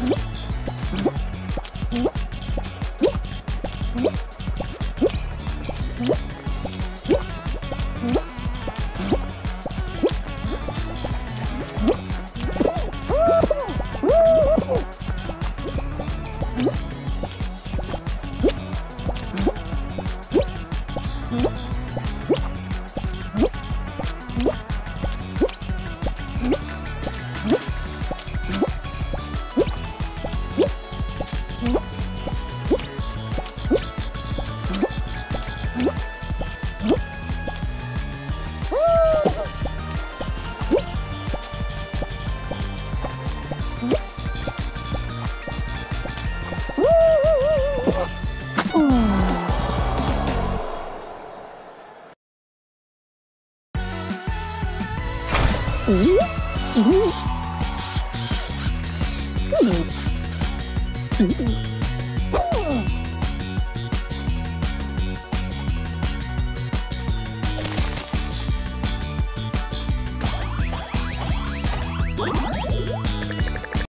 What? Mm-hmm.